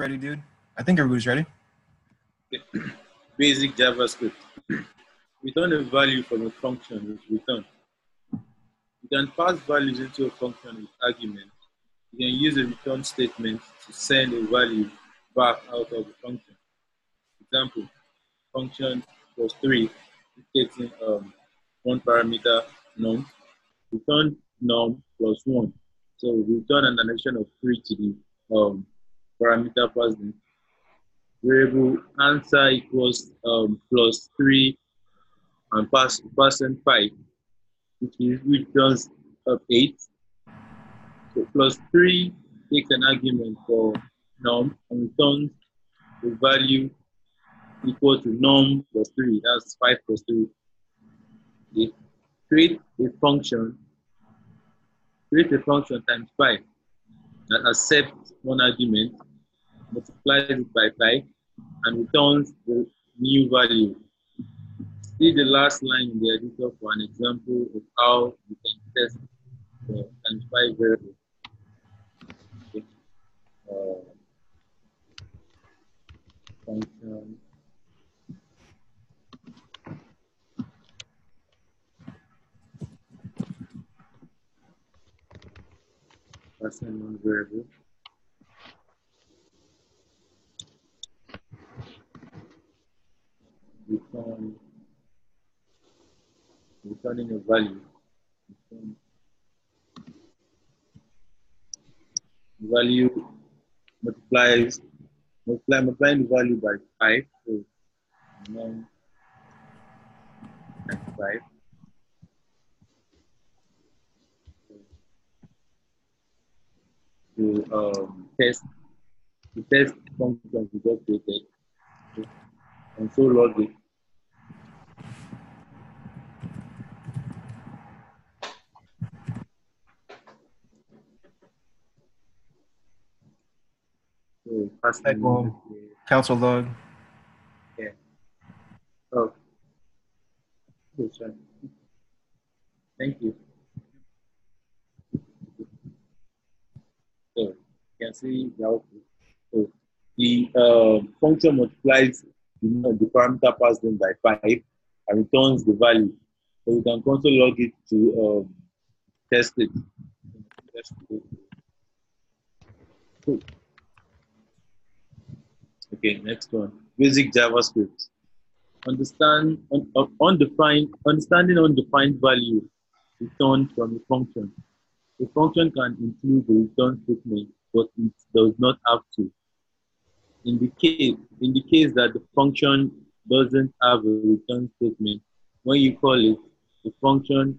ready, dude. I think everybody's ready. Basic JavaScript. return a value from a function with return. You can pass values into a function with arguments. You can use a return statement to send a value back out of the function. Example, function plus 3 getting um, one parameter num. Return num plus 1. So return an addition of 3 to the um, parameter passed in. Variable answer equals um, plus 3 and pass percent 5, which is which turns up 8. So plus 3 takes an argument for num and returns the value equal to num plus 3. That's 5 plus 3. Okay. Create a function, create a function times 5 that accepts one argument multiplies it by 5, and returns the new value. See the last line in the editor for an example of how you can test the 5 variable. Uh, function. Person variable. Return returning a value. Return value multiplies multiply multiplying the value by five. So nine times five. To um, test the test function we just created. Console log it So pass of council log. Yeah. Oh. Good, sir. Thank you. So you can see the output. So the uh, function multiplies the, the parameter passed in by five and returns the value. So you can console log it to um, test it. Test it. Cool. Okay, next one. Basic JavaScript. Understand un, uh, undefined understanding undefined value returned from a function. A function can include the return statement, but it does not have to. In the case in the case that the function doesn't have a return statement, when you call it, the function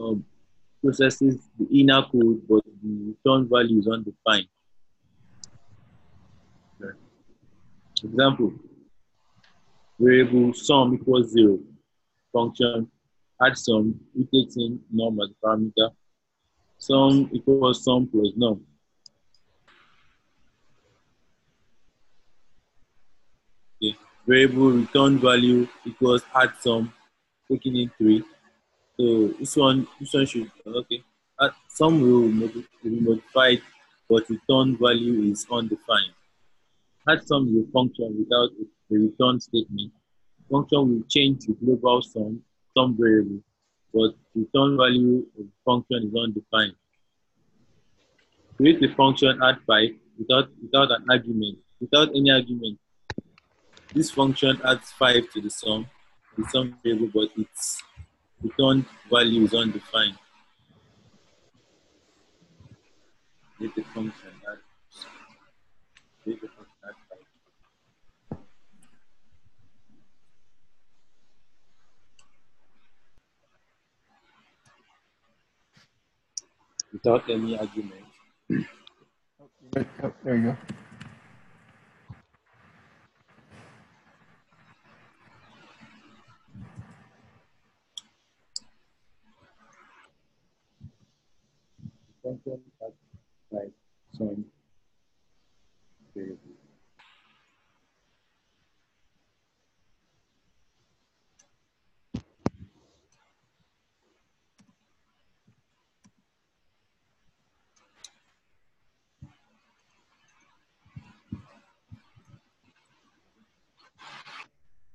um, processes the inner code, but the return value is undefined. Example, variable sum equals zero. Function add sum, we takes in num as parameter. Sum equals sum plus num. Okay. Variable return value equals add sum, taking in three. So this one, this one should okay. Add, sum will be modified, but return value is undefined add sum a function without a return statement. Function will change the global sum, sum variable, but return value of the function is undefined. Create a function add 5 without, without an argument, without any argument. This function adds 5 to the sum, the sum variable, but its return value is undefined. Create a function add, create without any argument. Oh, there you go. Function at like some variable.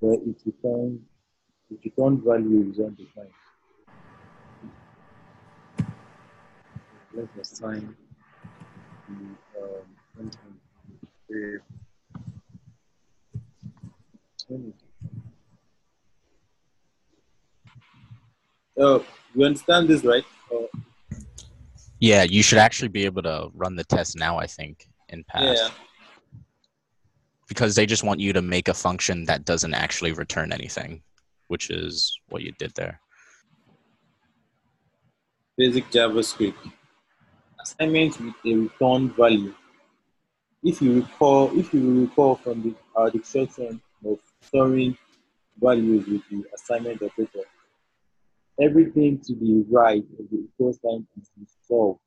Where it returns its return value is undefined. Let's assign the um, variable. Oh, you understand this, right? Uh, Yeah, you should actually be able to run the test now, I think, in Pass. yeah. Because they just want you to make a function that doesn't actually return anything, which is what you did there. Basic JavaScript. Assignment with a return value. If you recall, if you recall from the our of storing values with the assignment operator, everything to the right of the equal sign is installed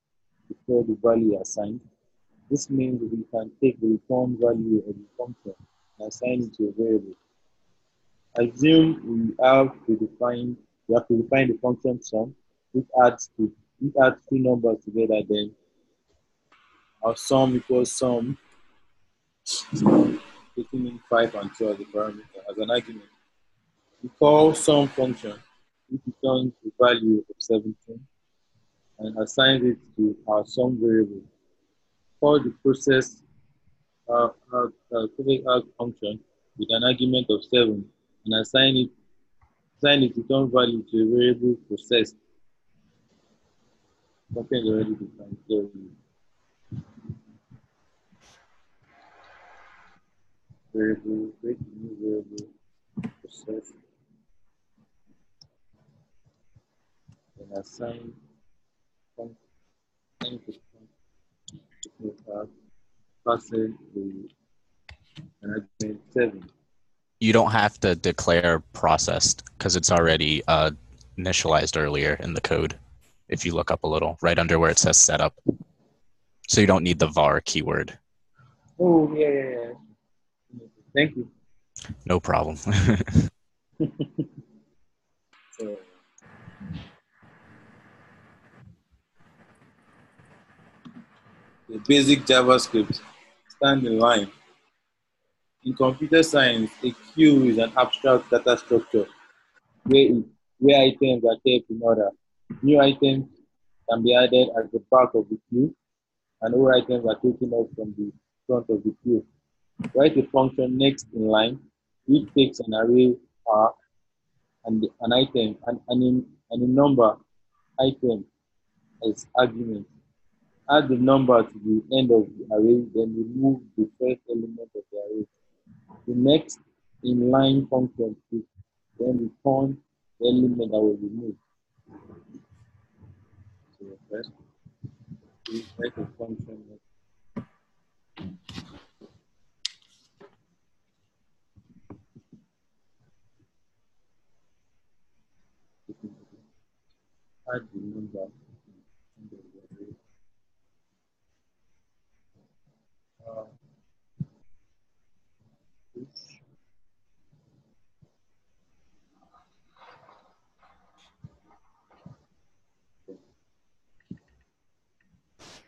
before the value assigned. This means we can take the return value of the function and assign it to a variable. I assume we have to define we have to define the function sum, which adds to which adds two numbers together, then our sum equals sum, taking in 5 and 2 as a parameter as an argument. We call sum function, which returns the value of 17 and assigns it to our sum variable. Call the process uh, uh, uh, process function with an argument of 7 and assign it assign its return value to a variable processed. Something already defined. So variable, create a new variable, process, and assign function, passing the an argument seven. You don't have to declare processed because it's already uh, initialized earlier in the code. If you look up a little, right under where it says setup. So you don't need the var keyword. Oh yeah, yeah, yeah. Thank you. No problem. basic JavaScript stand in line. In computer science, a queue is an abstract data structure where, it, where items are kept in order. New items can be added at the back of the queue, and old items are taken off from the front of the queue. Write a function next in line, which takes an array R and an item and, and, in, and a number item as argument. Add the number to the end of the array, then remove the first element of the array. The next inline function is then return the element that was removed. So first, we a function add the number in the array. Uh, which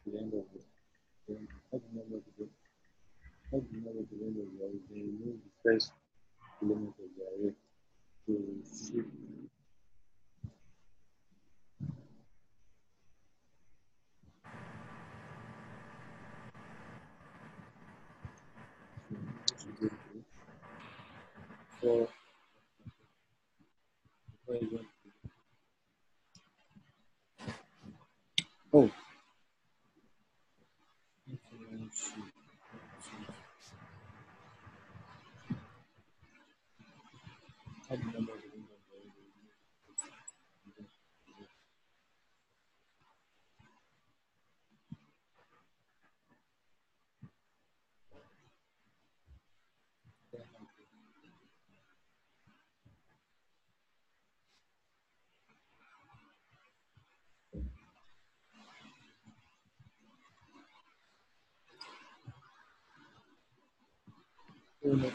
the end of the then add the number to the add the number to the end of the array, then remove the first element of the array to shift So, where is it? Oh. Add the number of the window. Hey,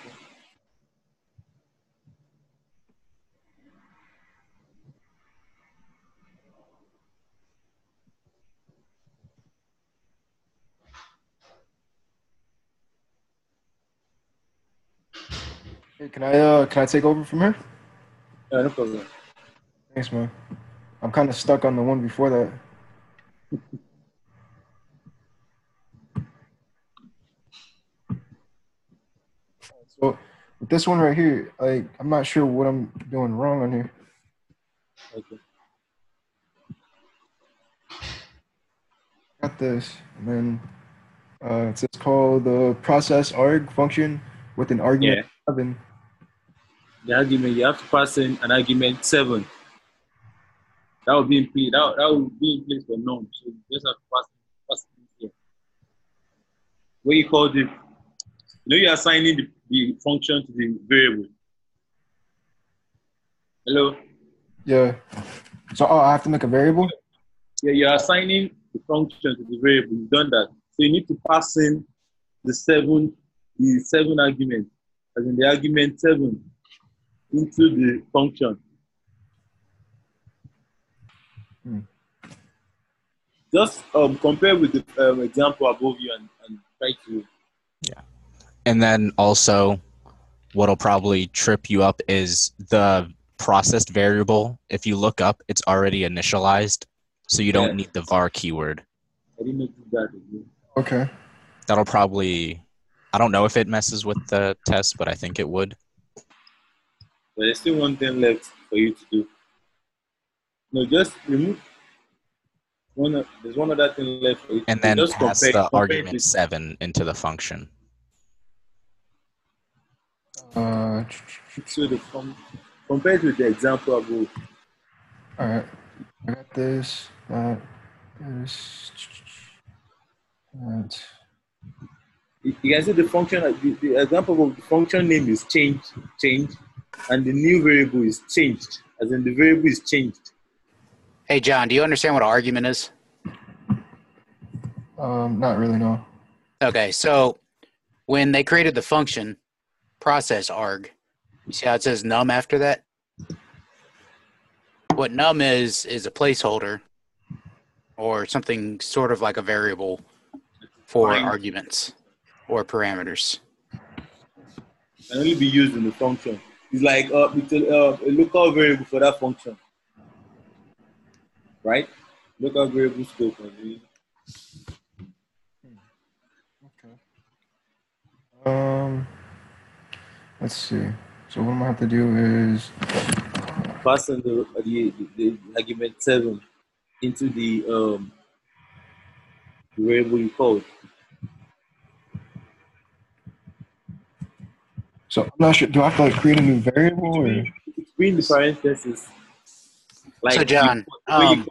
can I uh can I take over from here? Yeah, no problem. Thanks, man. I'm kind of stuck on the one before that. So with this one right here, like I'm not sure what I'm doing wrong on here. Okay. Got this, and then uh, it's just called the process arg function with an Yeah. argument seven. The argument you have to pass in an argument seven. That would be in place. That, that would be in place for none. So you just have to pass, pass it here. What you call the you know you're assigning the, the function to the variable. Hello? Yeah. So oh, I have to make a variable. Yeah, you're assigning the function to the variable. You've done that. So you need to pass in the seven, the seven argument, as in the argument seven, into the function. Hmm. Just um, compare with the um, example above you and, and try to. And then also, what'll probably trip you up is the processed variable. If you look up, it's already initialized, so you don't Yeah. need the var keyword. I didn't notice that. Okay. That'll probably, I don't know if it messes with the test, but I think it would. But there's still one thing left for you to do. No, just remove. One, o- there's one other thing left for you. And do. then just pass compare- the compare argument seven into the function. Uh, So the com- compared with the example above, all right. I got this. That. This. That. you you can see the function. The, the example of the function name is changed, changed, and the new variable is changed, as in the variable is changed. Hey, John, do you understand what an argument is? Um, not really. No. Okay, so when they created the function process arg, you see how it says num after that? What num is is a placeholder or something sort of like a variable for Fine. arguments or parameters. Can only be used in the function. It's like uh, it's a, uh, a local variable for that function, right? Local variable scope. I mean. Okay. Um, let's see. So what I'm gonna have to do is pass the, the, the, the argument seven into the um the variable you called. so I'm not sure. Do I have to like create a new variable or? Between the parentheses. So, John, you- um,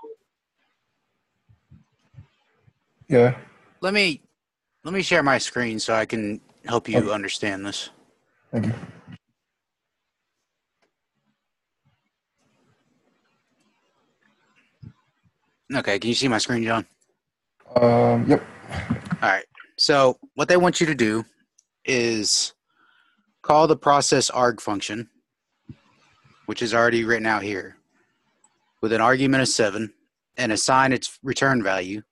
Yeah. Let me let me share my screen so I can help you Okay. understand this. Thank you. Okay, can you see my screen, John? Um. Yep. All right. So what they want you to do is call the process arg function, which is already written out here, with an argument of seven, and assign its return value.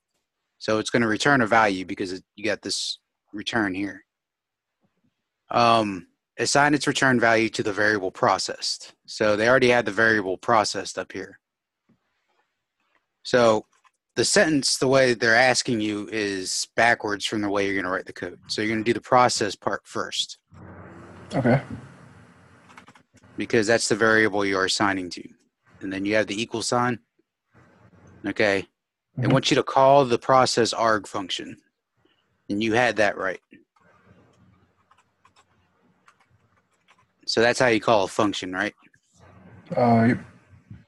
So it's going to return a value because it, you got this return here. Um, assign its return value to the variable processed. So they already had the variable processed up here. So the sentence, the way they're asking you is backwards from the way you're going to write the code. So you're going to do the process part first Okay. because that's the variable you're assigning to. And then you have the equal sign. Okay. They Mhm. want you to call the process arg function. And you had that right. So that's how you call a function, right? Uh. Yep.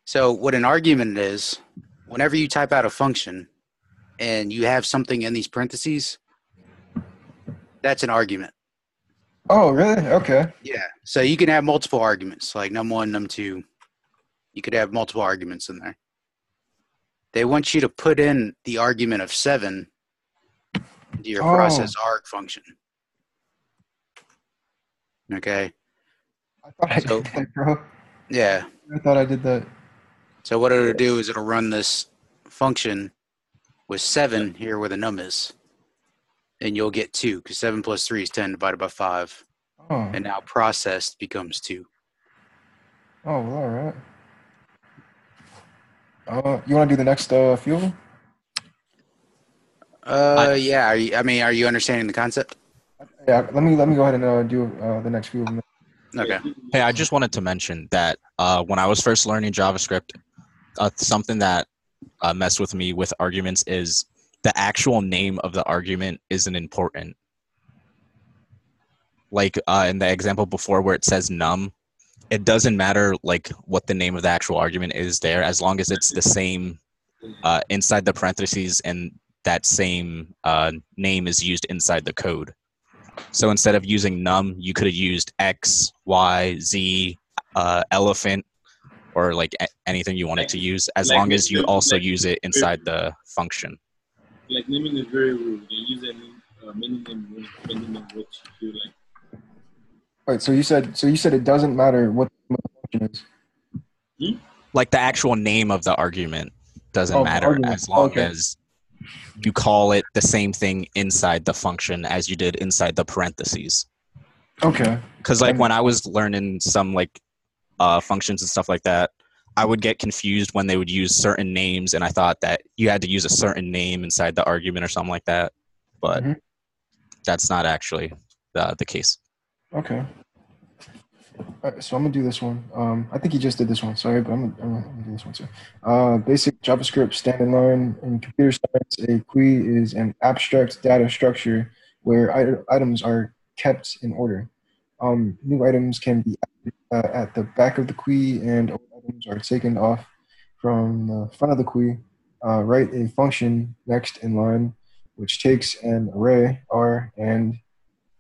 So what an argument is, whenever you type out a function and you have something in these parentheses, that's an argument. Oh, really? Okay. Yeah. So you can have multiple arguments, like num one, num two. You could have multiple arguments in there. They want you to put in the argument of seven into your Oh. process arg function. Okay. I thought I So- did that, bro. Yeah. I thought I did that. So what it'll do is it'll run this function with seven here where the num is. And you'll get two because seven plus three is 10 divided by five. Oh, and now processed becomes two. oh, well, all right. Uh, you want to do the next uh, field? Uh, yeah. Are you, I mean, are you understanding the concept? Yeah, let me let me go ahead and uh, do uh, the next field. Okay. Hey, I just wanted to mention that uh, when I was first learning JavaScript, uh, something that uh, messed with me with arguments is the actual name of the argument isn't important. Like uh, in the example before where it says num, it doesn't matter like what the name of the actual argument is there as long as it's the same uh, inside the parentheses and that same uh, name is used inside the code. So instead of using num, you could have used x, y, z, uh, elephant, or like a- anything you wanted to use, as Like- long as you also like- use it inside the function. Like naming a variable, you can use any uh, many name depending on what you feel like. Wait, so you said so you said it doesn't matter what the function is. Like the actual name of the argument doesn't Oh, matter argument. as long Okay. as you call it the same thing inside the function as you did inside the parentheses. Okay. because like when i was learning some like uh, functions and stuff like that i would get confused when they would use certain names and i thought that you had to use a certain name inside the argument or something like that but Mhm. that's not actually the, the case Okay. All right, so I'm gonna do this one. Um, I think he just did this one. Sorry, but I'm gonna, I'm gonna do this one too. Uh, basic JavaScript standard line in computer science. A query is an abstract data structure where it- items are kept in order. Um, new items can be added, uh, at the back of the query, and old items are taken off from the front of the query. Uh, write a function next in line, which takes an array R and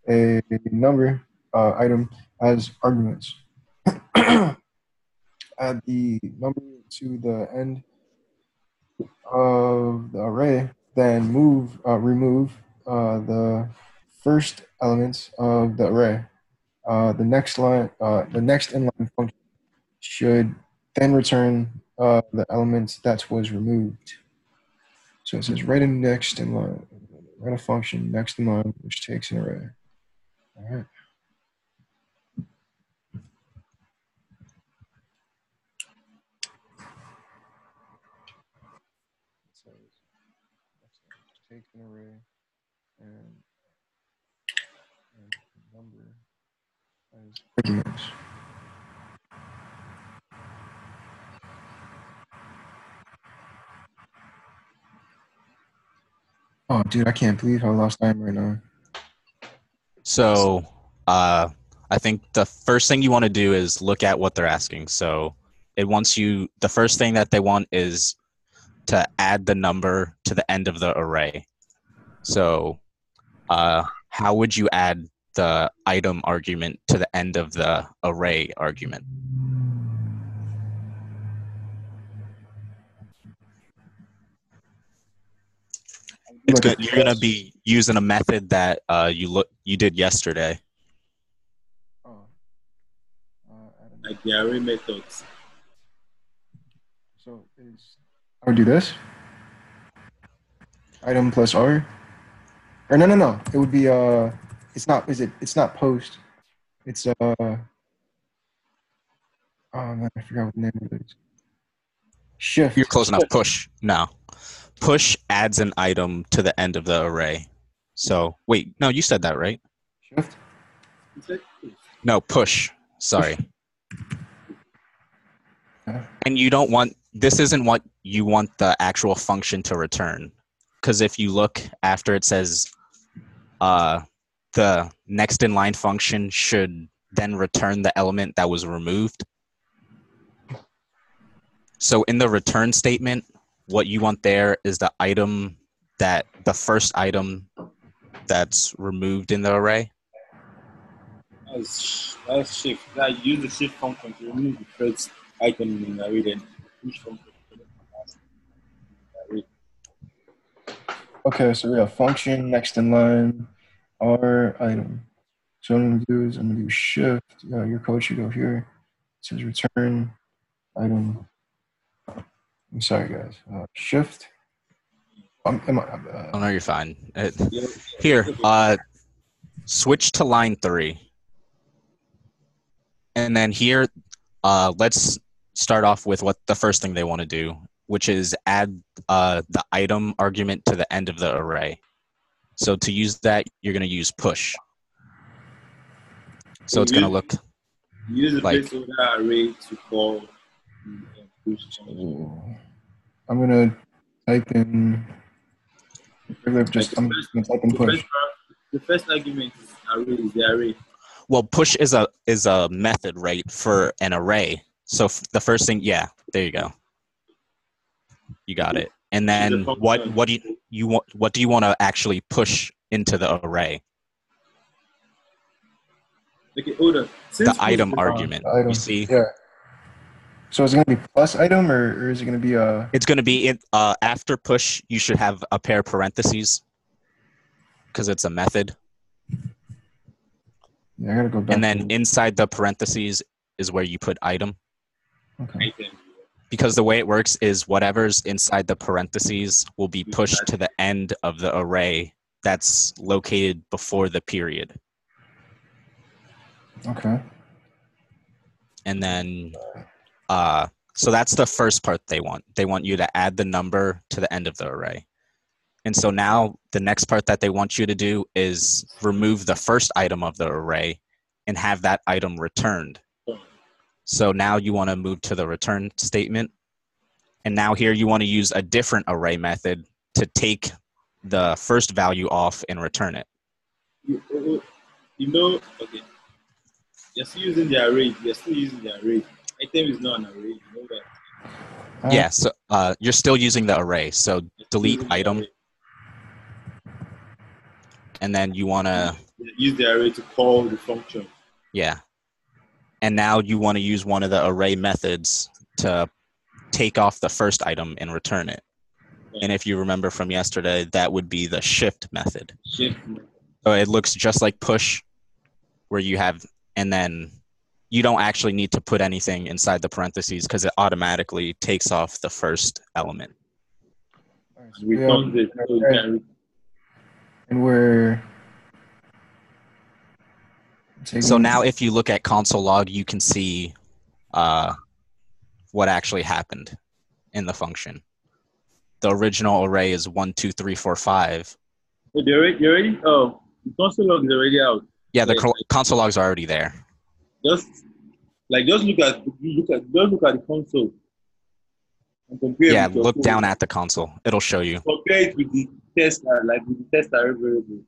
a number uh, item as arguments. Add the number to the end of the array, then move, uh, remove uh, the first elements of the array. Uh, the next line, uh, the next inline function should then return uh, the element that was removed. So it says write a next inline, write a function next in line which takes an array. All right. It says next line, which takes an array and, and number Oh, dude, I can't believe how lost I am right now. so uh, i think the first thing you want to do is look at what they're asking. So it wants you the first thing that they want is to add the number to the end of the array. So uh, how would you add the item argument to the end of the array argument it's good. you're gonna be using a method that uh, you look you did yesterday Oh. Uh, Like the array methods. So is I would do this. Item plus R. Or no no no. It would be uh it's not is it it's not post. It's uh oh man, I forgot what the name of it is. Shift. You're close enough. Push. No. Push adds an item to the end of the array. So wait, no, you said that right? Shift. No, push. Sorry. And you don't want this isn't what you want the actual function to return. Because if you look after it says uh the next in line function should then return the element that was removed. So in the return statement, what you want there is the item that the first item that's removed in the array. That's, that's shift. That use the shift function to remove the first item in the array, then push function. to the last array. Okay, so we have function next in line, R item. So what I'm gonna do is I'm gonna do shift. Uh, your code should go here. It says return item. I'm sorry, guys. Uh, shift. Um, am I, uh, Oh no, you're fine. It- here, uh, switch to line three. And then here, uh, let's start off with what the first thing they want to do, which is add uh, the item argument to the end of the array. So to use that, you're going to use push. So it's going to look Use the Like- placeholder array to call push change. I'm gonna type in. Just I'm just gonna type in The push. first, the first argument is array is the array. well. Push is a is a method, right, for an array. So f- the first thing, yeah, there you go. You got it. And then what what do you you want? What do you want to actually push into the array? Okay, hold on. The item argument. the item. You see, Yeah. So is it gonna be plus item or, or is it gonna be a it's going to be in, uh, after push. You should have a pair of parentheses because it's a method. yeah I gotta go back. And then to- inside the parentheses is where you put item. okay. Item. Because the way it works is whatever's inside the parentheses will be pushed to the end of the array that's located before the period. Okay. And then, uh, so that's the first part they want. They want you to add the number to the end of the array. And so now the next part that they want you to do is remove the first item of the array and have that item returned. So now you want to move to the return statement. And now here you want to use a different array method to take the first value off and return it. You, oh, you know, okay. You're still using the array. You're still using the array. Item is not an array. You know that. Uh, Yeah, so uh, you're still using the array. So delete using the item, and then you want to Use the array to call the function. Yeah. And now you want to use one of the array methods to take off the first item and return it. And if you remember from yesterday, that would be the shift method. Shift. So it looks just like push, where you have, and then you don't actually need to put anything inside the parentheses because it automatically takes off the first element. alright, so and we, returns um, it. So you can and we're taking- So now if you look at console log, you can see uh, what actually happened in the function. The original array is one, two, three, four, five. Oh, they already, they already, oh, the console log is already out. Yeah, the Yes. col- console logs are already there. Just like just look at you look at just look at the console and compare. Yeah, look code. down at the console. It'll show you. compare it with the test uh, like with the test array variable.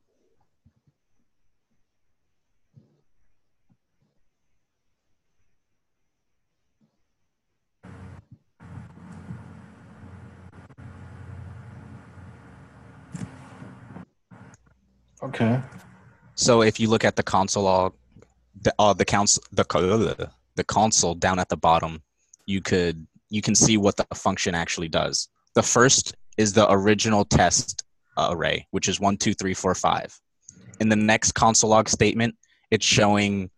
Okay. So if you look at the console log, the uh, the console the the console down at the bottom, you could you can see what the function actually does. The first is the original test array, which is one, two, three, four, five. In the next console log statement, it's showing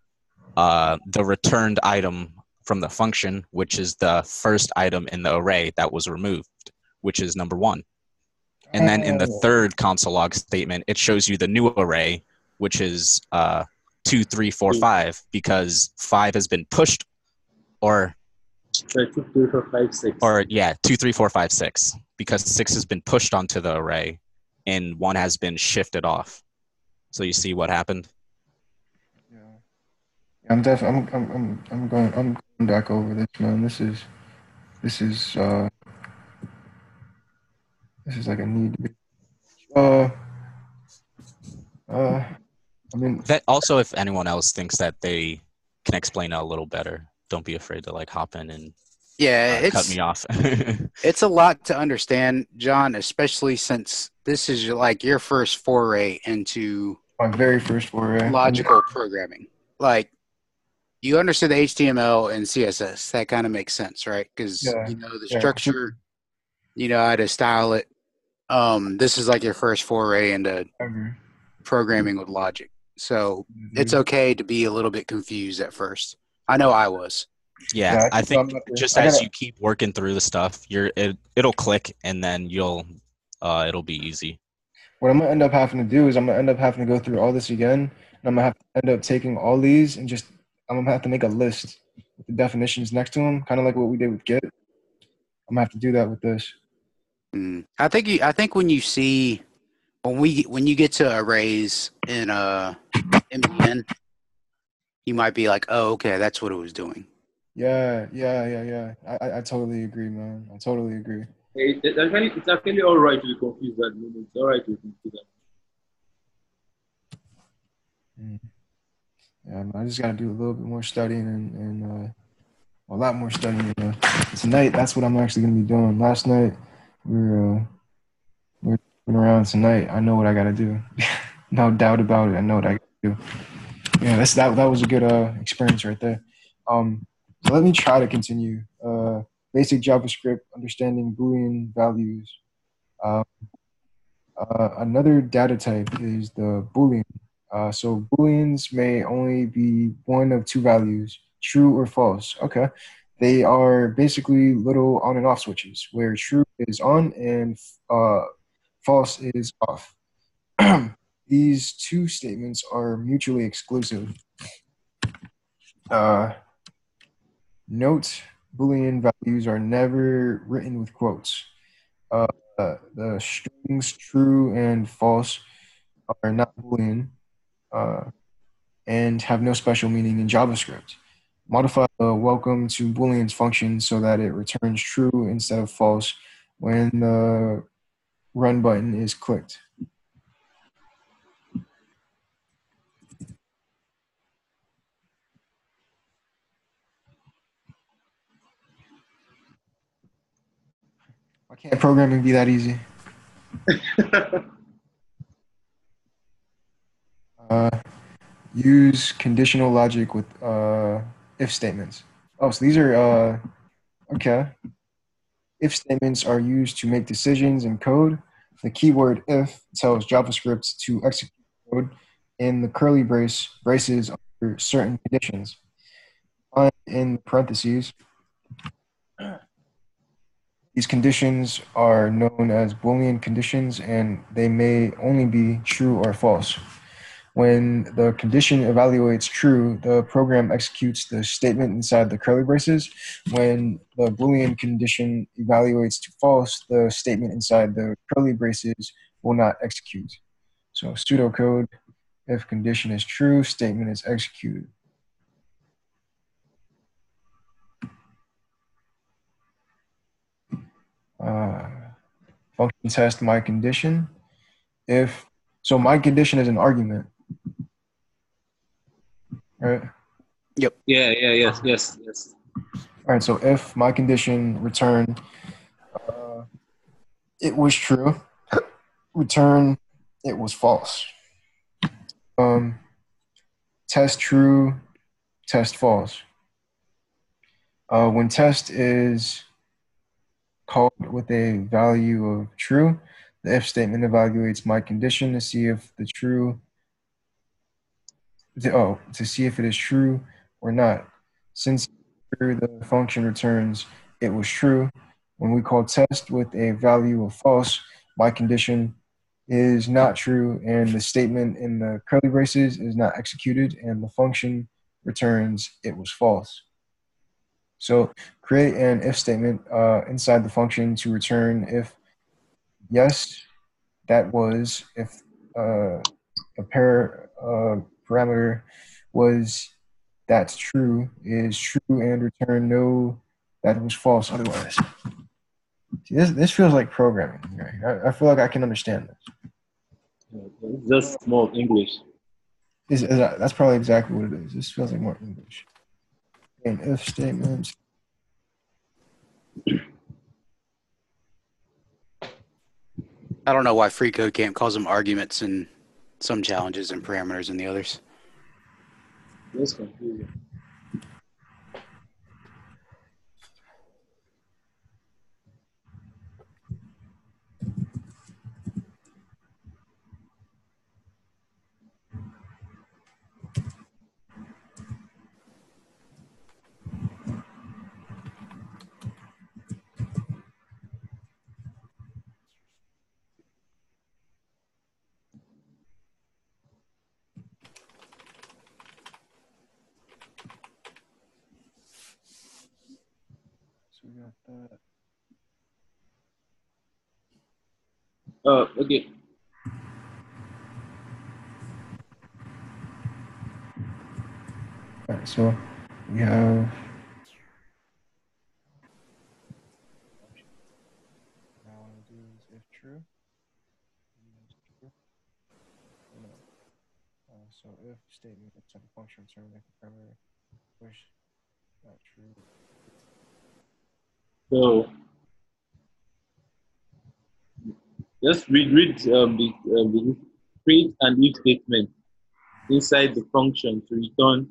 uh, the returned item from the function, which is the first item in the array that was removed, which is number one. And then in the Oh. third console log statement, it shows you the new array, which is uh, two, three, four, Mm. because five has been pushed, or So two, three, four, five, six. or yeah, two, three, four, five, six, because six has been pushed onto the array, and one has been shifted off. So you see what happened. Yeah. I'm def I'm I'm I'm I'm going I'm going back over this man. This is this is uh this is like a need to be uh uh I mean That also, if anyone else thinks that they can explain it a little better, don't be afraid to like hop in and Yeah, uh, cut me off. it's a lot to understand, John, especially since this is like your first foray into my very first foray. logical programming. Like you understood the HTML and CSS. That kind of makes sense, right? Because Yeah, you know the yeah. structure, you know how to style it. Um, this is like your first foray into Ever. programming with logic. So it's Mhm. okay to be a little bit confused at first. I know I was. yeah, Yeah, I I think think I'm not there. just I as you keep working through the stuff, you're it it'll click and then you'll uh it'll be easy. What I'm gonna end up having to do is I'm gonna end up having to go through all this again, and I'm gonna have to end up taking all these and just I'm gonna have to make a list with the definitions next to them, kind of like what we did with Git. I'm gonna have to do that with this. Mm. I think you. I think when you see when we when you get to arrays in uh MDN, you might be like, oh, okay, that's what it was doing. Yeah, yeah, yeah, yeah. I, I, I totally agree, man. I totally agree. It, it, actually, it's actually all right to be confused at moments. It's all right to be confused. Mm. Yeah, man, I just gotta do a little bit more studying and, and uh, a lot more studying. Uh, tonight, that's what I'm actually gonna be doing. Last night, we are uh, we are going around. Tonight, I know what I gotta do. no doubt about it. I know what I gotta do. Yeah, that's that. That was a good uh, experience right there. Um, so let me try to continue. Uh, basic JavaScript, understanding Boolean values. Um, uh, another data type is the Boolean. Uh, so Booleans may only be one of two values, true or false. Okay. They are basically little on and off switches where true is on and uh, false is off. These two statements are mutually exclusive. Uh, note Boolean values are never written with quotes. Uh, the strings true and false are not Boolean uh, and have no special meaning in JavaScript. Modify the welcome to Booleans function so that it returns true instead of false when the run button is clicked. Why can't programming be that easy? uh, use conditional logic with uh, if statements. Oh, so these are, uh, okay. If statements are used to make decisions in code. The keyword if tells JavaScript to execute code in the curly brace braces under certain conditions. In parentheses, these conditions are known as Boolean conditions and they may only be true or false. When the condition evaluates true, the program executes the statement inside the curly braces. When the Boolean condition evaluates to false, the statement inside the curly braces will not execute. So pseudocode, if condition is true, statement is executed. uh, function test my condition. If so, my condition is an argument, right? Yep. Yeah. Yeah. Yes. Yes. Yes. All right. So if my condition return, uh, it was true. return, it was false. Um, test true, test false. Uh, when test is called with a value of true. The if statement evaluates my condition to see if the true, to, oh, to see if it is true or not. Since the function returns it was true, when we call test with a value of false, my condition is not true and the statement in the curly braces is not executed and the function returns it was false. So create an if statement uh, inside the function to return if yes, that was, if uh, a pair uh, parameter was that's true is true and return no that was false otherwise. See, this, this feels like programming. I, I feel like I can understand this. Just more English. Is, is that, that's probably exactly what it is. This feels like more English and if statements. I don't know why freeCodeCamp calls them arguments and some challenges and parameters in the others. That's confusing. Uh, okay. All right, so we have. Now I want to do is if true. use true. No. Uh, so if statement inside the function return like the parameter, which not true. So just read read um, the, um, the create an if statement inside the function to return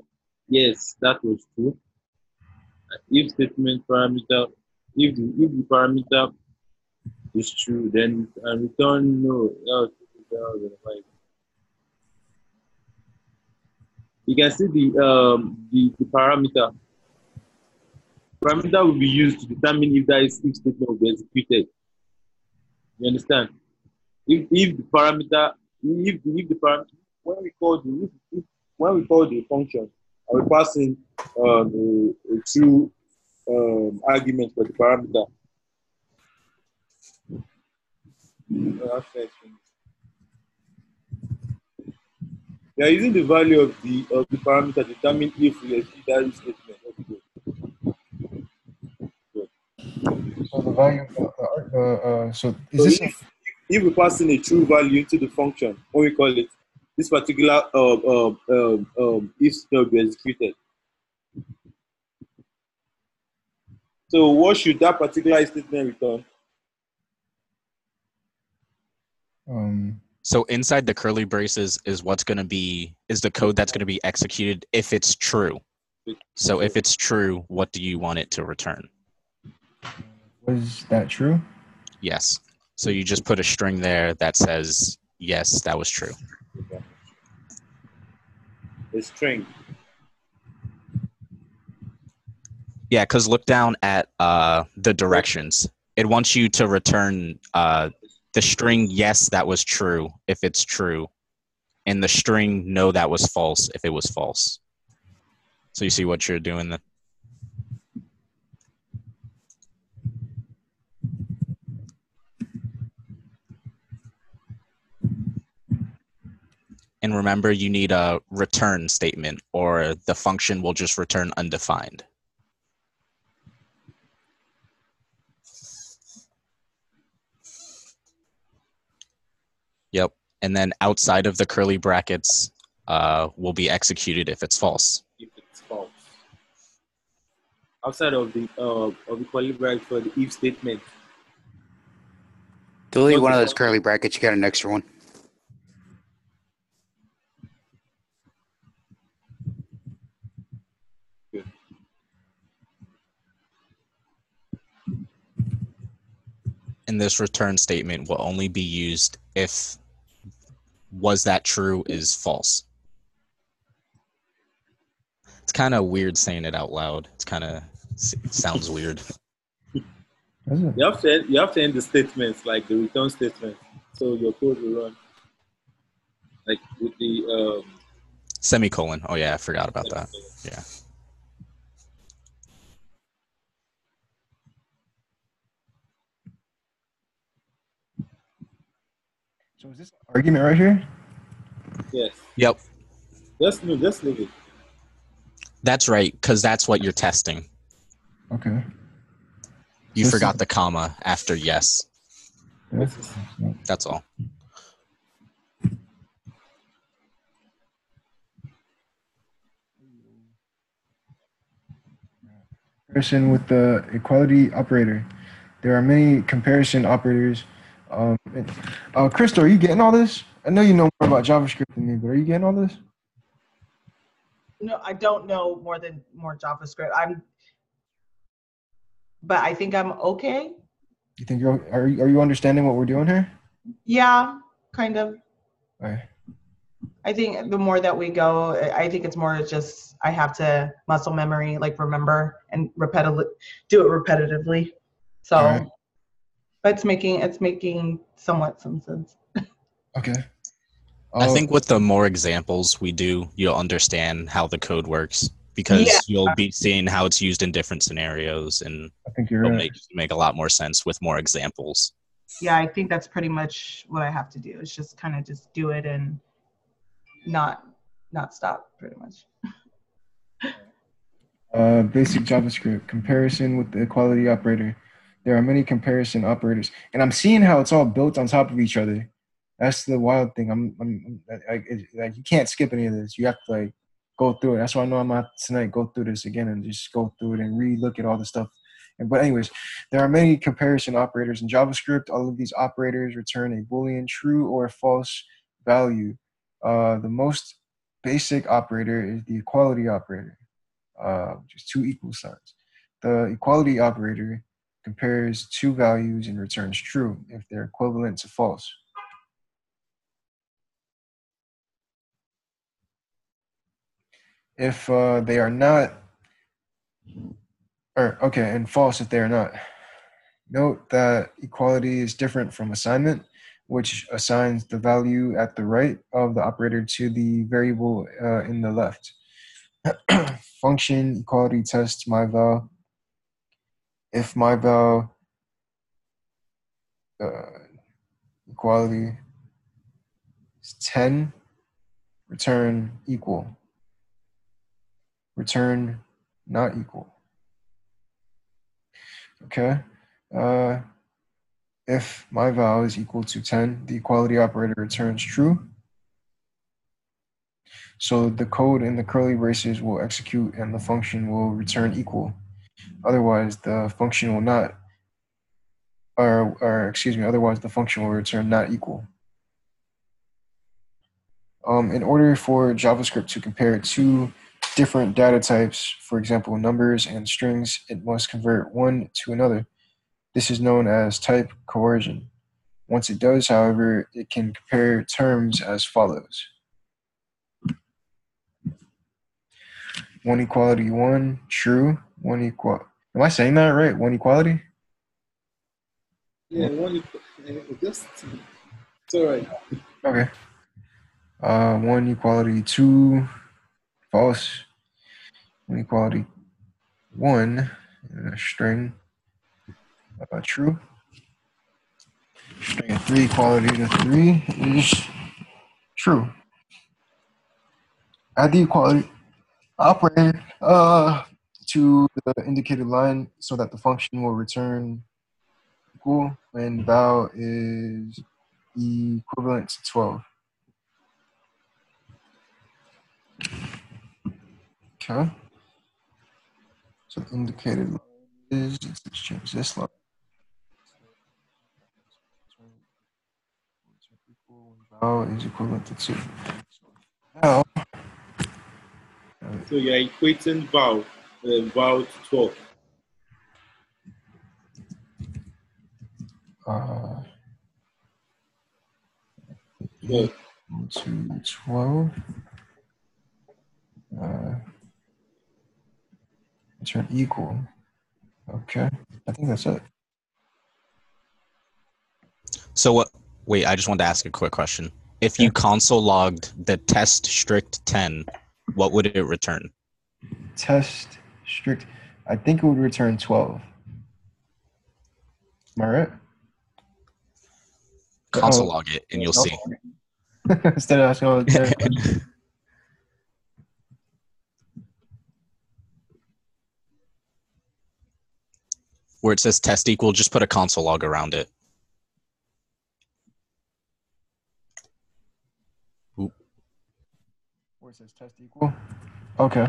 yes that was true. Uh, If statement parameter if the if the parameter is true then and return no. You can see the um the, the parameter parameter will be used to determine if that is if statement will be executed. You understand? If if the parameter if the, if the parameter when we call the if, if, when we call the function, are we passing um, a, a true um, argument for the parameter? Uh, that's next one. We are using the value of the of the parameter to determine if we execute that statement. So the value, uh, uh, uh, so is So this if, if we pass in a true value into the function, what we call it, this particular uh, uh, um, um, if will be executed. So what should that particular statement return? um, So inside the curly braces is what's going to be is the code that's going to be executed if it's true. So if it's true, what do you want it to return? was that true? Yes. So you just put a string there that says yes, that was true. The string. Yeah, because look down at uh, the directions. It wants you to return uh, the string yes, that was true if it's true, and the string no, that was false if it was false. So you see what you're doing? And remember, you need a return statement, or the function will just return undefined. Yep. And then outside of the curly brackets uh, will be executed if it's false. if it's false. Outside of the uh, of the curly bracket for the if statement, Delete one of those curly brackets. You got an extra one. And this return statement will only be used if was that true is false. It's kind of weird saying it out loud. It's kind of sounds weird. You have to end, you have to end the statements like the return statement, so your code will run like with the um, Semicolon. Oh yeah, I forgot about that. Yeah. So is this argument right here? Yes, Yep. just no, just leave it. That's right, because that's what you're testing. Okay. You This forgot is- the comma after yes. Yeah. That's all. Comparison with the equality operator. There are many comparison operators. Um, and- uh, Crystal, are you getting all this? I know you know more about JavaScript than me, but are you getting all this? No, I don't know more than more JavaScript. I'm, but I think I'm okay. You think you're are you, are you understanding what we're doing here? Yeah, kind of. All right. I think the more that we go, I think it's more just I have to muscle memory, like remember and repetitively do it repetitively. So, it's making it's making somewhat some sense. Okay. I Uh, think with the more examples we do, you'll understand how the code works because Yeah. you'll be seeing how it's used in different scenarios and I think you're it'll right. make make a lot more sense with more examples. yeah, I think that's pretty much what I have to do. It's just kind of just do it and not not stop pretty much. Uh, basic JavaScript comparison with the equality operator. There are many comparison operators, and I'm seeing how it's all built on top of each other. That's the wild thing. I'm, I'm I, I, like, you can't skip any of this. You have to like go through it. That's why I know I'm out tonight. Go through this again and just go through it and re-look at all the stuff. And, but anyways, there are many comparison operators in JavaScript. All of these operators return a boolean true or false value. Uh, the most basic operator is the equality operator, uh, which is two equal signs. The equality operator compares two values and returns true if they're equivalent to false. If uh, they are not, or okay, and false if they are not. Note that equality is different from assignment, which assigns the value at the right of the operator to the variable uh, in the left. Function equality test my val if my val uh, equality is 10, return equal. Return not equal. Okay. Uh, if my val is equal to 10, the equality operator returns true. So the code in the curly braces will execute and the function will return equal. Otherwise, the function will not, or, or excuse me, otherwise the function will return not equal. Um, in order for JavaScript to compare two different data types, for example, numbers and strings, it must convert one to another. This is known as type coercion. Once it does, however, it can compare terms as follows. One equality one, true, one equal. Am I saying that right? One equality? Yeah, one. Just, it's all right. Okay. Uh, one equality two, false. One equality one, and a string, uh, true. String of three equality to three is true. Add the equality operator uh, to the indicated line so that the function will return equal when val is equivalent to 12. Okay. So the indicated line is, let's change this line. Val is equivalent to 2. Now, So you're equating val, val 12. uh, Yeah. equal to 12. Uh, return equal. Okay, I think that's it. So what? Wait, I just wanted to ask a quick question. If you console logged the test strict 10, what would it return? Test strict. I think it would return 12. Am I right? Console Oh. log it and you'll see. Instead of asking all the damn. Where it says test equal, just put a console log around it. Where it says test equal. Okay.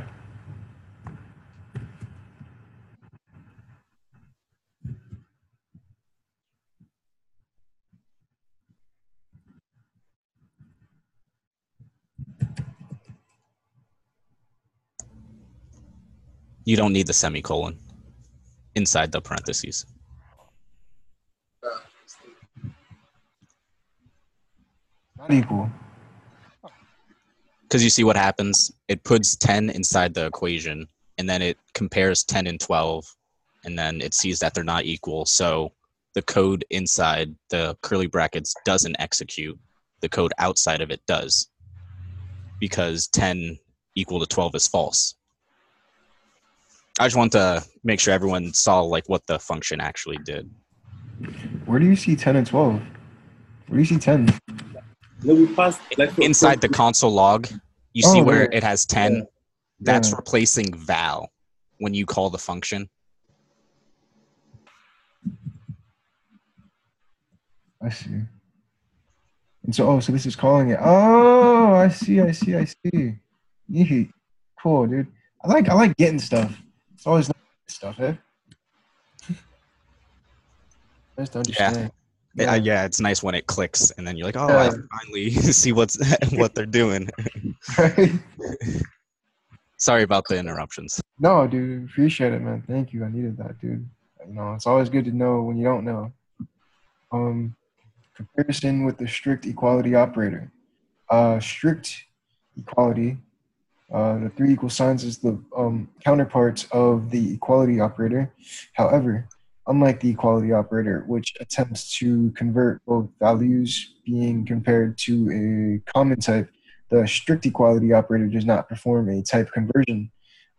You don't need the semicolon inside the parentheses. Not equal. Because you see what happens? It puts 10 inside the equation, and then it compares 10 and 12, and then it sees that they're not equal. So the code inside the curly brackets doesn't execute. The code outside of it does. Because 10 equal to 12 is false. I just want to make sure everyone saw like what the function actually did. Where do you see 10 and 12? Where do you see 10? No, we passed like Inside the console log, you see Oh, where there. it has 10. That's Yeah. replacing val when you call the function. I see. And so, oh, so this is calling it. Oh, I see, I see, I see. Yeet. Cool, dude. I like, I like getting stuff. It's always nice stuff, eh? Nice to understand. Yeah. yeah, it's nice when it clicks and then you're like, oh, Yeah. I finally see what's what they're doing. Right? Sorry about the interruptions. No, dude, appreciate it, man. Thank you. I needed that, dude. You know, it's always good to know when you don't know. Um, comparison with the strict equality operator. Uh, strict equality. Uh, the three equal signs is the um, counterparts of the equality operator. However, unlike the equality operator, which attempts to convert both values being compared to a common type, the strict equality operator does not perform a type conversion.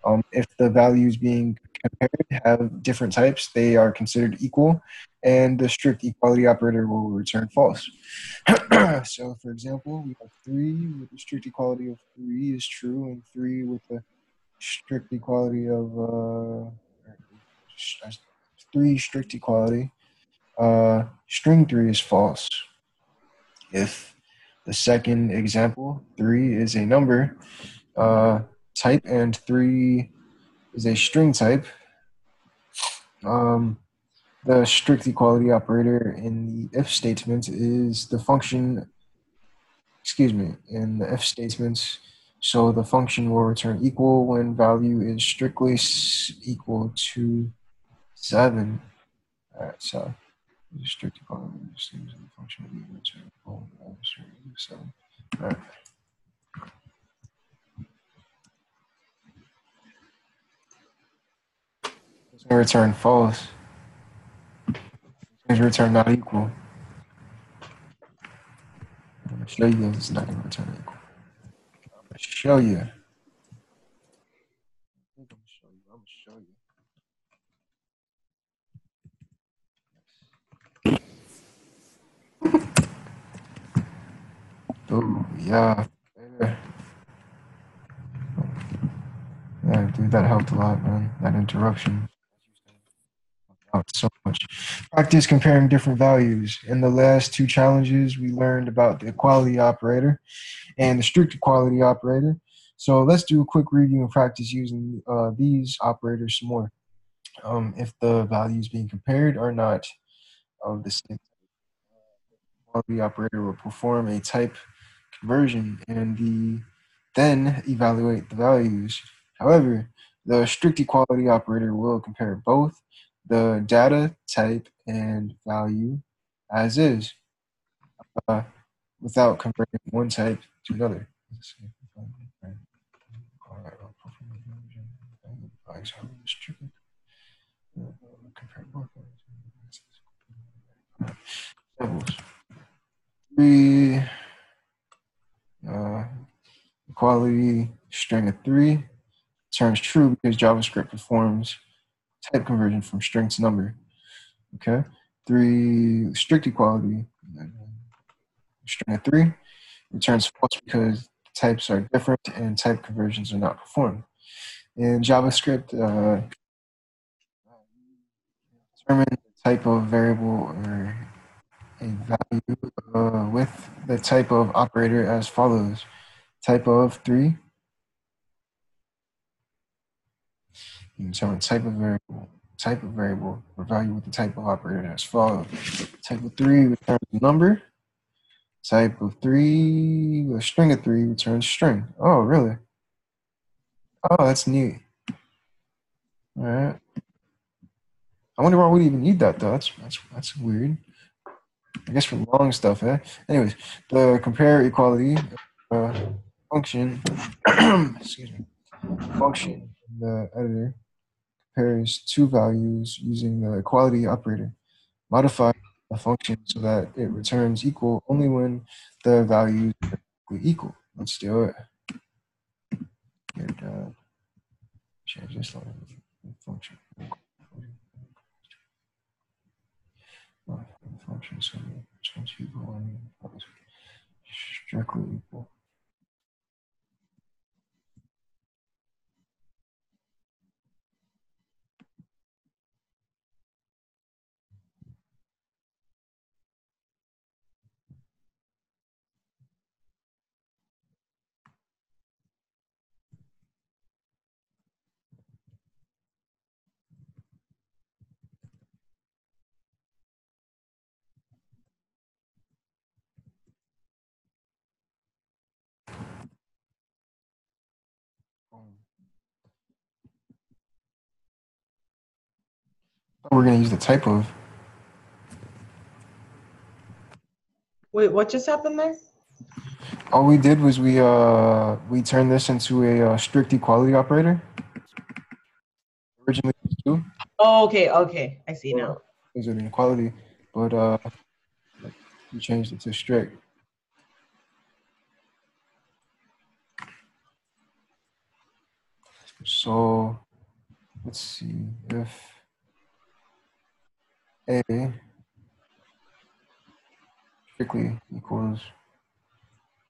Um, if the values being compared have different types, they are considered equal, and the strict equality operator will return false. so, for example, we have three with the strict equality of three is true, and three with the strict equality of uh, three strict equality. Uh, string three is false. If the second example, three is a number uh, type and three is a string type. Um, the strict equality operator in the if statement is the function, excuse me, in the if statements. So the function will return equal when value is strictly equal to seven. All right, so the strict equality statement the function will return equal when value is equal to seven. All right. Return false. It's return not equal. I'm to show you it's not to return equal. I'm to show you. I'm to show you. Oh. Yeah. Yeah, dude, that helped a lot, man. That interruption. So much. Practice comparing different values. In the last two challenges, we learned about the equality operator and the strict equality operator. So let's do a quick review and practice using uh, these operators some more. Um, if the values being compared are not of the same equality operator will perform a type conversion and the then evaluate the values. However, the strict equality operator will compare both the data type and value as is uh, without converting one type to another. Examples. Three uh, equality string of three turns true because JavaScript performs type conversion from string to number. Okay. Three strict equality string of three returns false because types are different and type conversions are not performed. In JavaScript, uh, determine the type of variable or a value uh, with the type of operator as follows. Type of three. You determine type of variable, type of variable, or value with the type of operator as follows. Type of three returns number. Type of three, a string of three returns string. Oh, really? Oh, that's neat. All right. I wonder why we even need that though. That's that's that's weird. I guess for long stuff, eh? Anyways, the compare equality uh, function, excuse me, function in the editor compares two values using the equality operator. Modify a function so that it returns equal only when the values are equal. Let's do it. Here, uh, change this line function. Function. So to equal and strictly equal. We're gonna use the type of. Wait, what just happened there? All we did was we uh we turned this into a uh, strict equality operator. Originally two. Oh, okay, okay. I see now. It was an equality, but uh we changed it to strict. So let's see if a strictly equals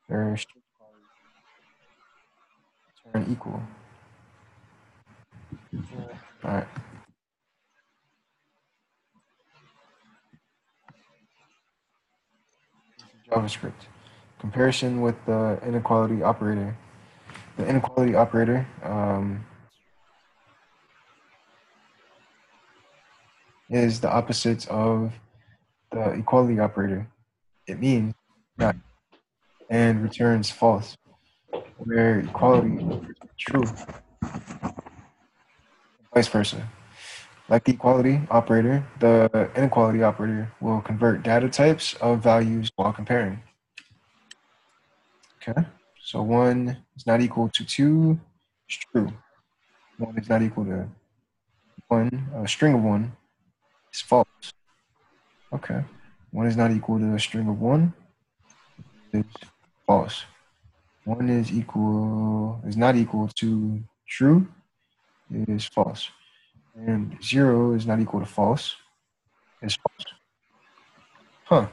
or turn equal. All right. JavaScript. Comparison with the inequality operator. The inequality operator um, is the opposite of the equality operator. It means not and returns false, where equality is true, vice versa. Like the equality operator, the inequality operator will convert data types of values while comparing. Okay, so one is not equal to two, it's true. One is not equal to one, a string of one is false. Okay, one is not equal to a string of one is false. One is equal is not equal to true is false. And zero is not equal to false is false. Huh.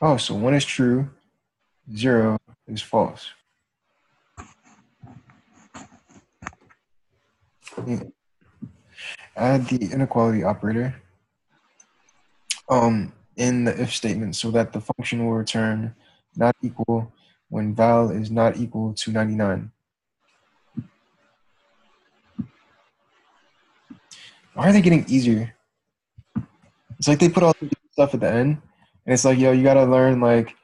Oh, so one is true, zero is false. Yeah. Add the inequality operator um, in the if statement so that the function will return not equal when val is not equal to 99. Why are they getting easier? It's like they put all the stuff at the end, and it's like, yo, you gotta learn like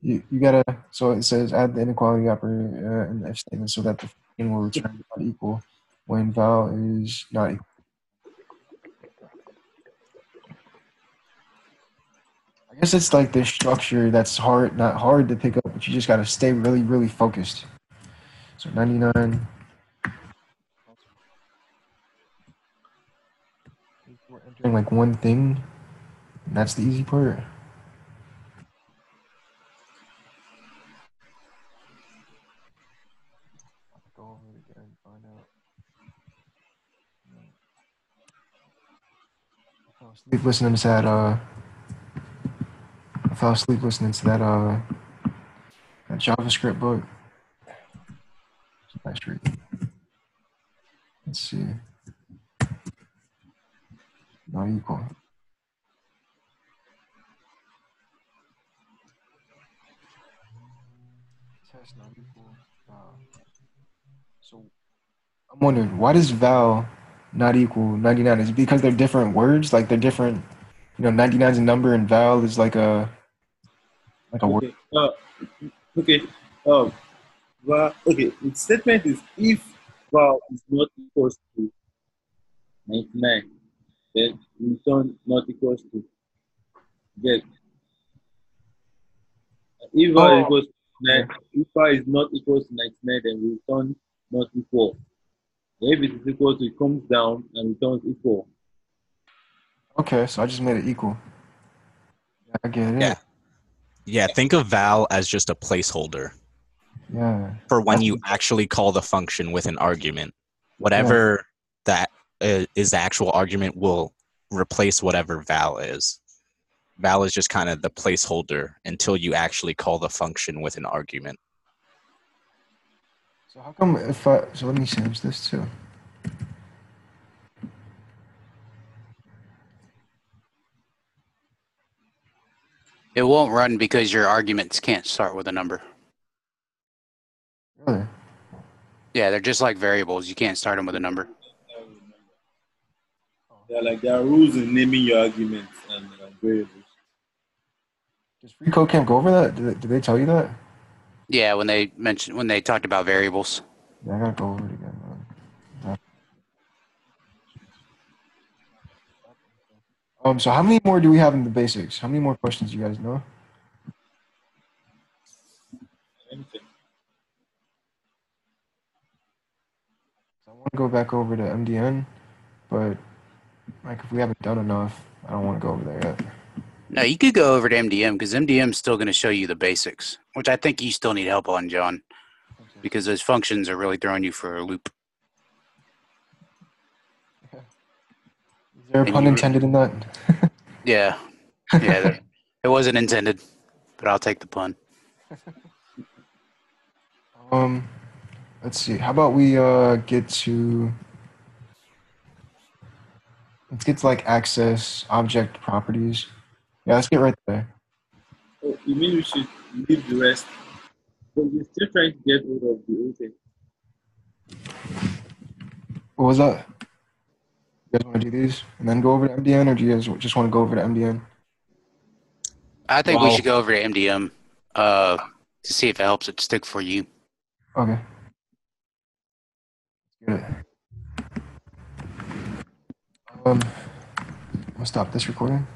you, you gotta. So it says add the inequality operator uh, in the if statement so that the function will return not equal when val is not equal. I guess it's like this structure that's hard, not hard to pick up, but you just gotta stay really, really focused. So 99. We're entering like one thing, and that's the easy part. Asleep listening to that. Uh, I fell asleep listening to that. Uh, that JavaScript book. Nice read. Let's see. Not equal. Test not equal. val. So I'm wondering why does val not equal 99? Is it because they're different words? Like they're different. You know, 99 is a number and val is like a like a word. Okay. Uh, okay. Um, well, okay. The statement is if val is not equals to 99, then return not equals to get. If val Oh. equals to 9, if val is not equals to 99, then return not equal. If it is equal to, it comes down and returns equal. Okay, so I just made it equal. I get it. Yeah. Yeah, think of val as just a placeholder Yeah. for when you actually call the function with an argument. Whatever that uh, is the actual argument will replace whatever val is. Val is just kind of the placeholder until you actually call the function with an argument. So how come if I so let me change this too. It won't run because your arguments can't start with a number. Really? Yeah, they're just like variables. You can't start them with a number. There are like there are rules in naming your arguments and uh, variables. Does freeCodeCamp go over that? Did they, did they tell you that? Yeah, when they mentioned when they talked about variables. Yeah, I gotta go over it again. Man. Um, so how many more do we have in the basics? How many more questions do you guys know? Anything. I want to go back over to MDN, but like if we haven't done enough, I don't want to go over there yet. No, you could go over to MDN because MDN is still going to show you the basics, which I think you still need help on, John, because those functions are really throwing you for a loop. There a pun intended in that? Yeah, yeah, there- it wasn't intended, but I'll take the pun. Um, let's see. How about we uh get to let's get to like access object properties. Yeah, let's get right there. Oh, you mean we should leave the rest? But we're still trying to get rid of the old thing. What was that? You guys want to do these and then go over to MDN, or do you guys just want to go over to MDN? I think we should go over to MDN uh, to see if it helps it stick for you. Okay. Let's get it. Um, I'm gonna stop this recording.